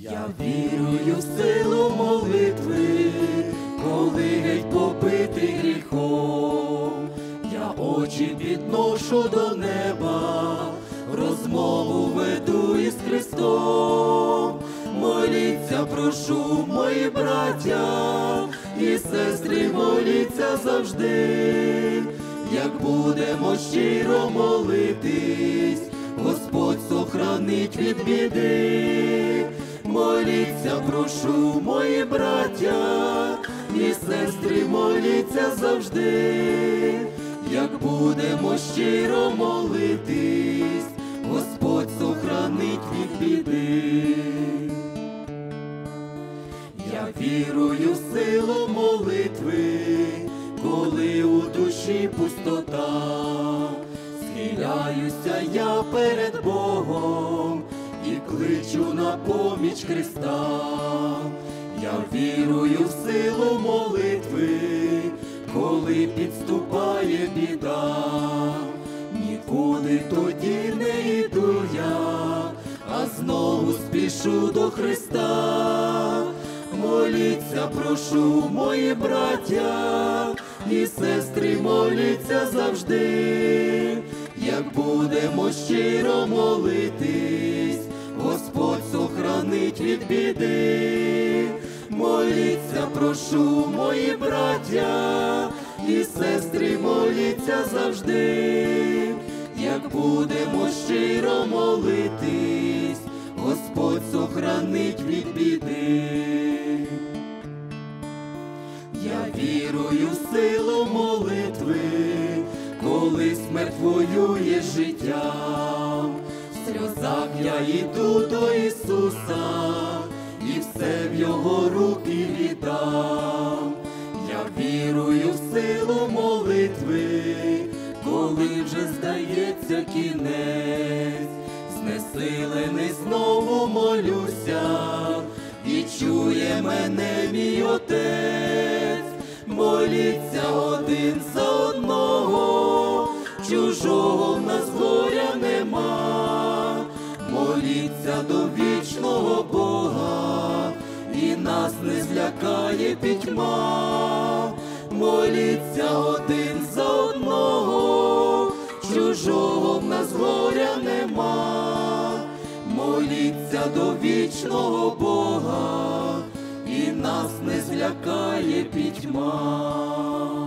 Вірую в силу молитви, коли геть побитий гріхом, я очі підношу до неба, розмову веду із Христом, моліться, прошу, мої браття і сестри, моліться завжди, як будемо щиро молитись, Господь сохранить від біди. Моліться, прошу, мої браття і сестри, моліться завжди, як будемо щиро молитись, Господь сохранить від біди. Я вірую в силу молитви, коли у душі пустота, схиляюся я перед Богом поміч Христа. Я вірую в силу молитви, коли підступає біда, нікуди тоді не йду я, а знову спішу до Христа. Моліться, прошу, мої браття і сестри, моліться завжди, як будемо щиро Господь сохранить від біди. Моліться, прошу, мої браття і сестри, моліться завжди, як будемо щиро молитись, Господь сохранить від біди. Я вірую в силу молитви, коли смерть воює життям, сльозах я йду до Ісуса і все в Його руки віддам. Я вірую в силу молитви, коли вже здається кінець, знесилений знову молюся, і чує мене мій отець, моліться один за одного, чужого моліться до вічного Бога, і нас не злякає пітьма, моліться один за одного, чужого в нас горя нема, моліться до вічного Бога, і нас не злякає пітьма.